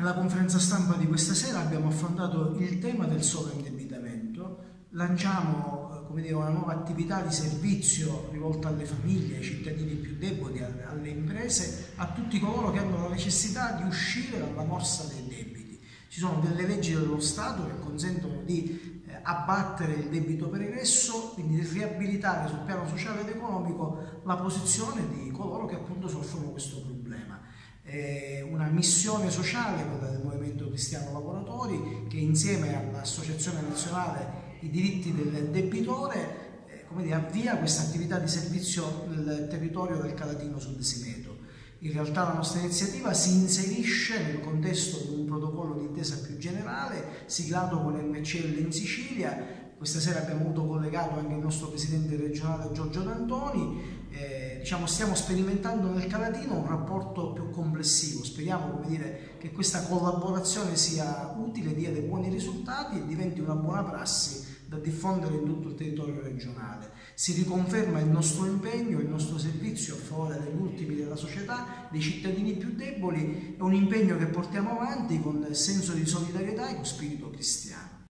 nella conferenza stampa di questa sera abbiamo affrontato il tema del sovraindebitamento, lanciamo come dire, una nuova attività di servizio rivolta alle famiglie, ai cittadini più deboli, alle imprese, a tutti coloro che hanno la necessità di uscire dalla morsa dei debiti. Ci sono delle leggi dello Stato che consentono di eh, abbattere il debito pregresso, quindi di riabilitare sul piano sociale ed economico la posizione di coloro che appunto soffrono questo problema. Una missione sociale, quella del Movimento Cristiano Lavoratori, che insieme all'Associazione Nazionale i diritti del debitore, eh, dire, avvia questa attività di servizio nel territorio del Calatino Sud Simeto. In realtà la nostra iniziativa si inserisce nel contesto di un protocollo di intesa più generale siglato con MCL in Sicilia. Questa sera abbiamo avuto collegato anche il nostro presidente regionale Giorgio D'Antoni. Eh, diciamo, stiamo sperimentando nel Calatino un rapporto più complessivo. Speriamo dire, che questa collaborazione sia utile, dia dei buoni risultati e diventi una buona prassi da diffondere in tutto il territorio regionale. Si riconferma il nostro impegno, il nostro servizio a favore degli ultimi della società, dei cittadini più deboli, è un impegno che portiamo avanti con senso di solidarietà e con spirito cristiano.